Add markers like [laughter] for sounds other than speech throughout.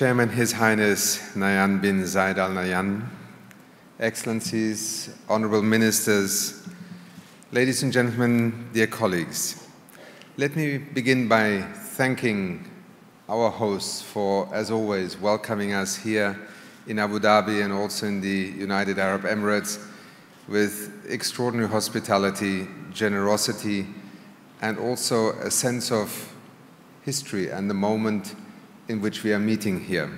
Chairman, His Highness Nahyan bin Zayed Al Nahyan, Excellencies, Honorable Ministers, ladies and gentlemen, dear colleagues, let me begin by thanking our hosts for, as always, welcoming us here in Abu Dhabi and also in the United Arab Emirates with extraordinary hospitality, generosity, and also a sense of history and the moment in which we are meeting here.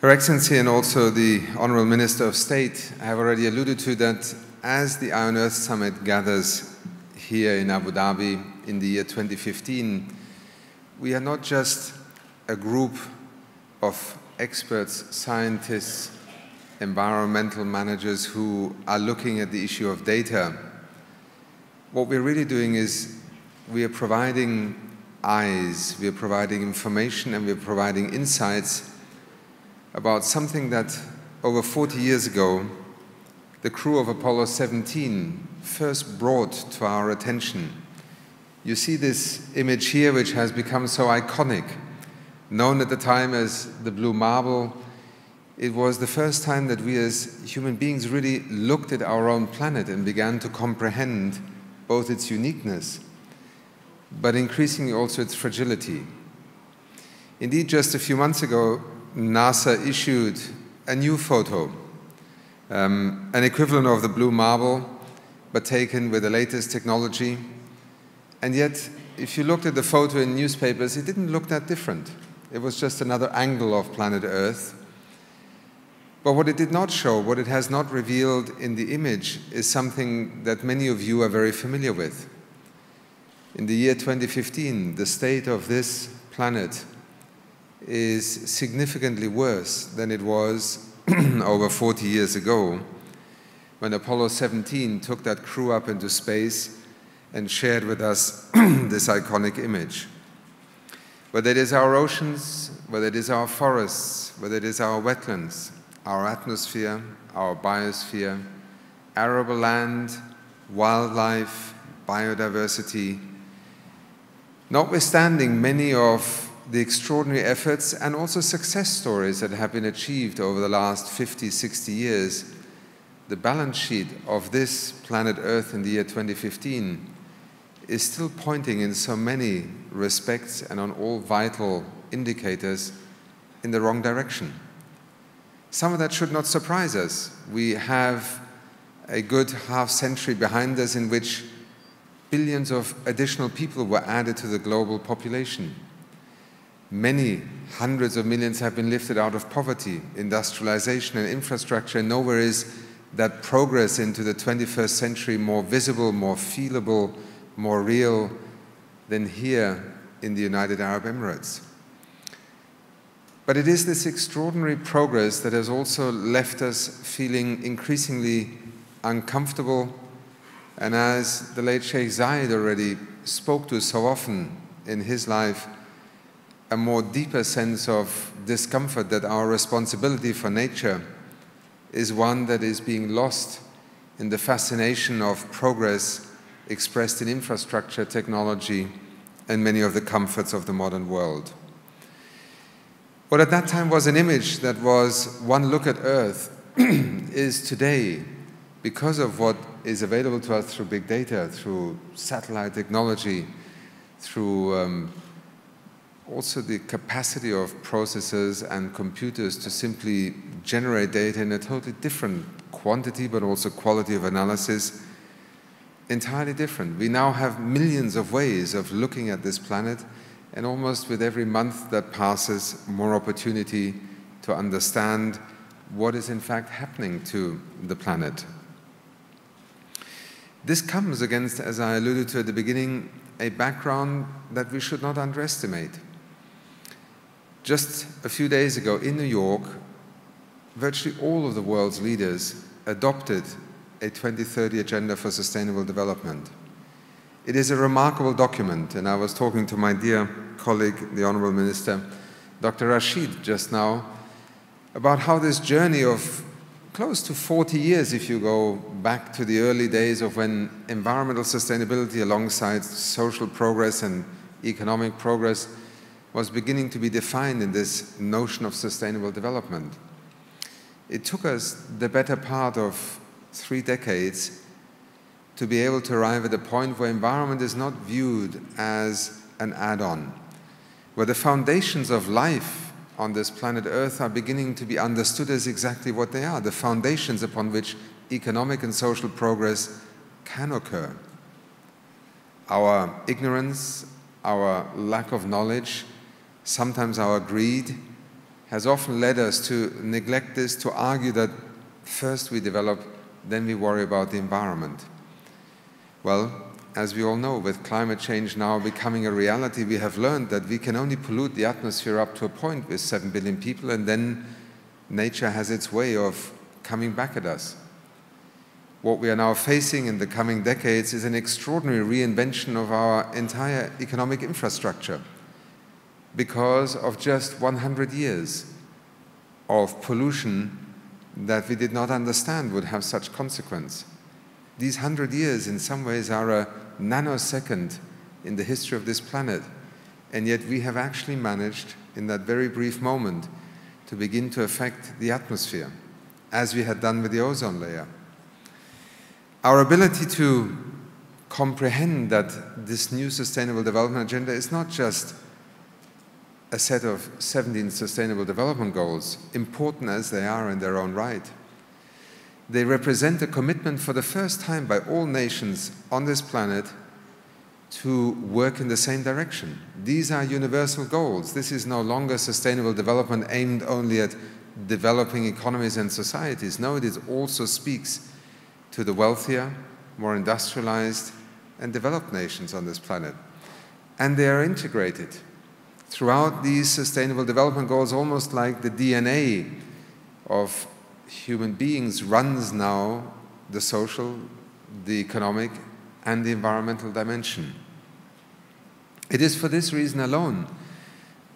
Her Excellency and also the Honorable Minister of State have already alluded to that as the Eye on Earth Summit gathers here in Abu Dhabi in the year 2015, we are not just a group of experts, scientists, environmental managers who are looking at the issue of data. What we're really doing is we are providing eyes, we are providing information and we are providing insights about something that over 40 years ago the crew of Apollo 17 first brought to our attention. You see this image here, which has become so iconic, known at the time as the Blue Marble. It was the first time that we as human beings really looked at our own planet and began to comprehend both its uniqueness but increasingly also its fragility. Indeed, just a few months ago, NASA issued a new photo, um, an equivalent of the blue marble, but taken with the latest technology. And yet, if you looked at the photo in newspapers, it didn't look that different. It was just another angle of planet Earth. But what it did not show, what it has not revealed in the image, is something that many of you are very familiar with. In the year 2015, the state of this planet is significantly worse than it was [clears throat] over 40 years ago when Apollo 17 took that crew up into space and shared with us [clears throat] this iconic image. Whether it is our oceans, whether it is our forests, whether it is our wetlands, our atmosphere, our biosphere, arable land, wildlife, biodiversity, Notwithstanding many of the extraordinary efforts and also success stories that have been achieved over the last 50, 60 years, the balance sheet of this planet Earth in the year 2015 is still pointing in so many respects and on all vital indicators in the wrong direction. Some of that should not surprise us. We have a good half century behind us in which billions of additional people were added to the global population. Many hundreds of millions have been lifted out of poverty, industrialization, and infrastructure, and nowhere is that progress into the 21st century more visible, more feelable, more real than here in the United Arab Emirates. But it is this extraordinary progress that has also left us feeling increasingly uncomfortable and as the late Sheikh Zayed already spoke to so often in his life, a more deeper sense of discomfort that our responsibility for nature is one that is being lost in the fascination of progress expressed in infrastructure, technology, and many of the comforts of the modern world. What at that time was an image that was one look at Earth [clears throat] is today, because of what is available to us through big data, through satellite technology, through um, also the capacity of processors and computers to simply generate data in a totally different quantity but also quality of analysis, entirely different. We now have millions of ways of looking at this planet and almost with every month that passes, more opportunity to understand what is in fact happening to the planet. This comes against, as I alluded to at the beginning, a background that we should not underestimate. Just a few days ago in New York, virtually all of the world's leaders adopted a 2030 Agenda for Sustainable Development. It is a remarkable document, and I was talking to my dear colleague, the Honorable Minister, Dr. Rashid, just now, about how this journey of close to 40 years if you go back to the early days of when environmental sustainability alongside social progress and economic progress was beginning to be defined in this notion of sustainable development. It took us the better part of three decades to be able to arrive at a point where environment is not viewed as an add-on, where the foundations of life on this planet Earth are beginning to be understood as exactly what they are, the foundations upon which economic and social progress can occur. Our ignorance, our lack of knowledge, sometimes our greed, has often led us to neglect this, to argue that first we develop, then we worry about the environment. Well, as we all know, with climate change now becoming a reality, we have learned that we can only pollute the atmosphere up to a point with 7 billion people, and then nature has its way of coming back at us. What we are now facing in the coming decades is an extraordinary reinvention of our entire economic infrastructure because of just 100 years of pollution that we did not understand would have such consequence. These 100 years in some ways are a nanosecond in the history of this planet, and yet we have actually managed in that very brief moment to begin to affect the atmosphere, as we had done with the ozone layer. Our ability to comprehend that this new sustainable development agenda is not just a set of 17 sustainable development goals, important as they are in their own right. They represent a commitment for the first time by all nations on this planet to work in the same direction. These are universal goals. This is no longer sustainable development aimed only at developing economies and societies. No, it also speaks to the wealthier, more industrialized, and developed nations on this planet. And they are integrated throughout these sustainable development goals, almost like the DNA of human beings runs now the social, the economic, and the environmental dimension. It is for this reason alone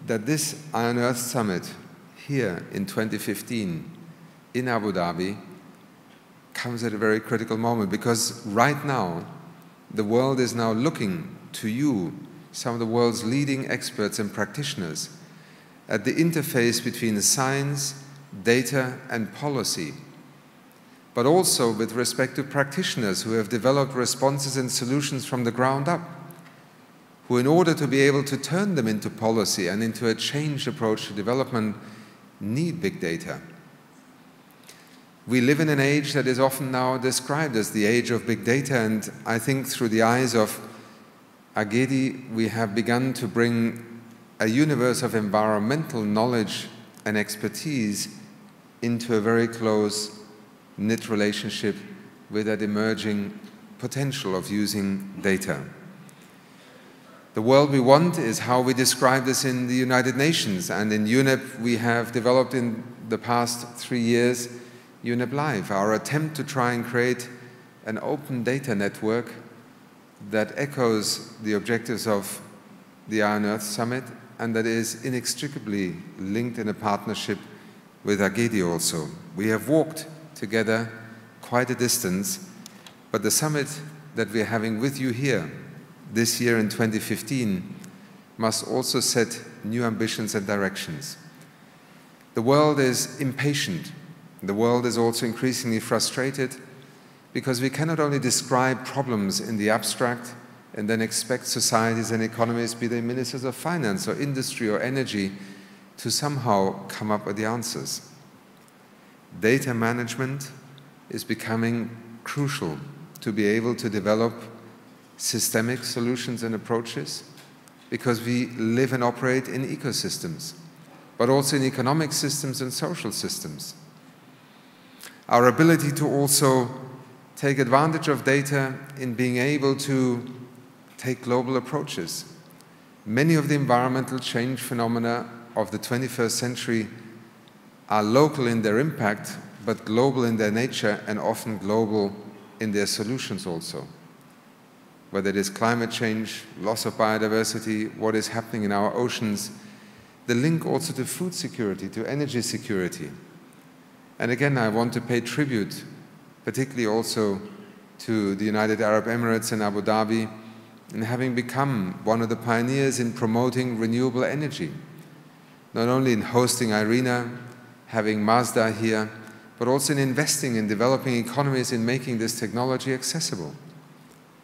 that this Eye on Earth Summit here in 2015 in Abu Dhabi comes at a very critical moment because right now the world is now looking to you, some of the world's leading experts and practitioners, at the interface between science, data, and policy, but also with respect to practitioners who have developed responses and solutions from the ground up, who, in order to be able to turn them into policy and into a changed approach to development, need big data. We live in an age that is often now described as the age of big data, and I think through the eyes of AGEDI, we have begun to bring a universe of environmental knowledge and expertise into a very close knit relationship with that emerging potential of using data. The world we want is how we describe this in the United Nations, and in UNEP we have developed in the past three years UNEP Live, our attempt to try and create an open data network that echoes the objectives of the Eye on Earth Summit and that is inextricably linked in a partnership with AGEDI also. We have walked together quite a distance, but the summit that we're having with you here this year in 2015 must also set new ambitions and directions. The world is impatient the world is also increasingly frustrated because we cannot only describe problems in the abstract and then expect societies and economies, be they ministers of finance or industry or energy, to somehow come up with the answers. Data management is becoming crucial to be able to develop systemic solutions and approaches because we live and operate in ecosystems, but also in economic systems and social systems our ability to also take advantage of data in being able to take global approaches. Many of the environmental change phenomena of the 21st century are local in their impact, but global in their nature and often global in their solutions also. Whether it is climate change, loss of biodiversity, what is happening in our oceans, the link also to food security, to energy security, and again, I want to pay tribute, particularly also to the United Arab Emirates and Abu Dhabi, in having become one of the pioneers in promoting renewable energy, not only in hosting IRENA, having Masdar here, but also in investing in developing economies in making this technology accessible.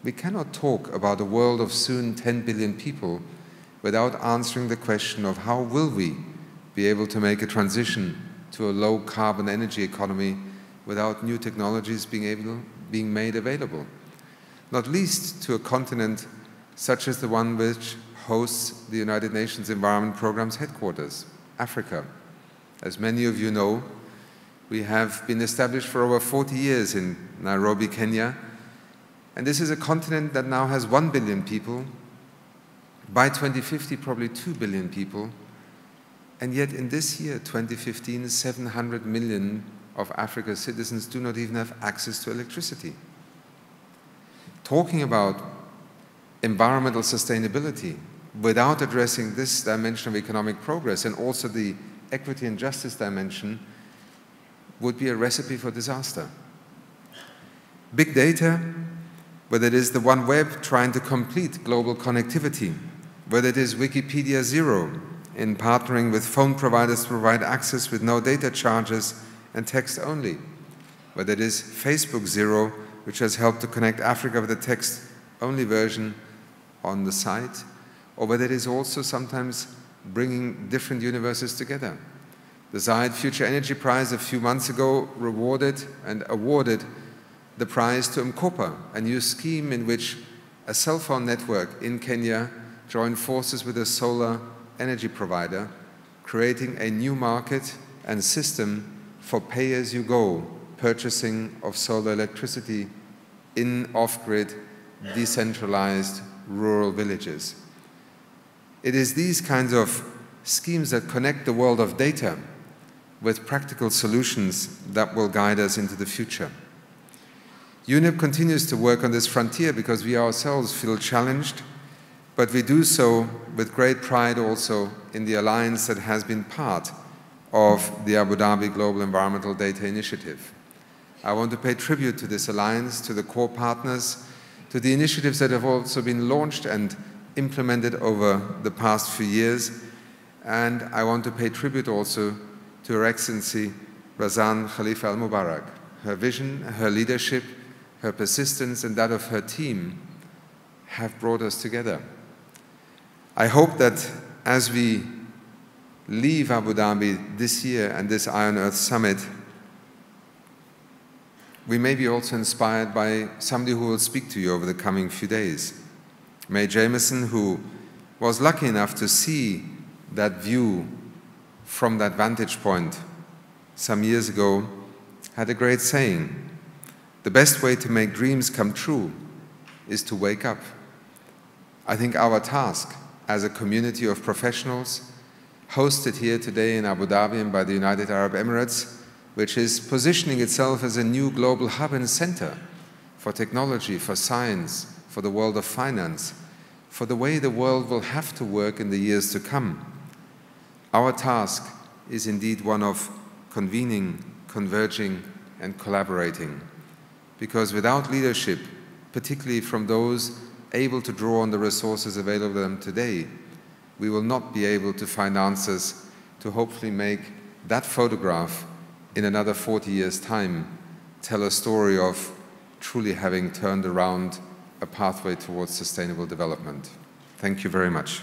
We cannot talk about a world of soon 10 billion people without answering the question of how will we be able to make a transition to a low carbon energy economy without new technologies being, able, being made available. Not least to a continent such as the one which hosts the United Nations Environment Programme's headquarters, Africa. As many of you know, we have been established for over 40 years in Nairobi, Kenya, and this is a continent that now has 1 billion people, by 2050 probably 2 billion people, and yet in this year, 2015, 700 million of Africa's citizens do not even have access to electricity. Talking about environmental sustainability without addressing this dimension of economic progress and also the equity and justice dimension would be a recipe for disaster. Big data, whether it is the One Web trying to complete global connectivity, whether it is Wikipedia Zero in partnering with phone providers to provide access with no data charges and text only, whether it is Facebook Zero, which has helped to connect Africa with a text-only version on the site, or whether it is also sometimes bringing different universes together. The Zayed Future Energy Prize a few months ago rewarded and awarded the prize to M-KOPA, a new scheme in which a cell phone network in Kenya joined forces with a solar energy provider, creating a new market and system for pay-as-you-go purchasing of solar electricity in off-grid, decentralized rural villages. It is these kinds of schemes that connect the world of data with practical solutions that will guide us into the future. UNEP continues to work on this frontier because we ourselves feel challenged, but we do so with great pride also in the alliance that has been part of the Abu Dhabi Global Environmental Data Initiative. I want to pay tribute to this alliance, to the core partners, to the initiatives that have also been launched and implemented over the past few years. And I want to pay tribute also to Her Excellency Razan Khalifa Al Mubarak. Her vision, her leadership, her persistence, and that of her team have brought us together. I hope that as we leave Abu Dhabi this year and this Eye on Earth Summit, we may be also inspired by somebody who will speak to you over the coming few days. Mae Jemison, who was lucky enough to see that view from that vantage point some years ago, had a great saying. The best way to make dreams come true is to wake up. I think our task as a community of professionals hosted here today in Abu Dhabi and by the United Arab Emirates, which is positioning itself as a new global hub and center for technology, for science, for the world of finance, for the way the world will have to work in the years to come. Our task is indeed one of convening, converging, and collaborating. Because without leadership, particularly from those able to draw on the resources available to them today, we will not be able to find answers to hopefully make that photograph in another 40 years' time tell a story of truly having turned around a pathway towards sustainable development. Thank you very much.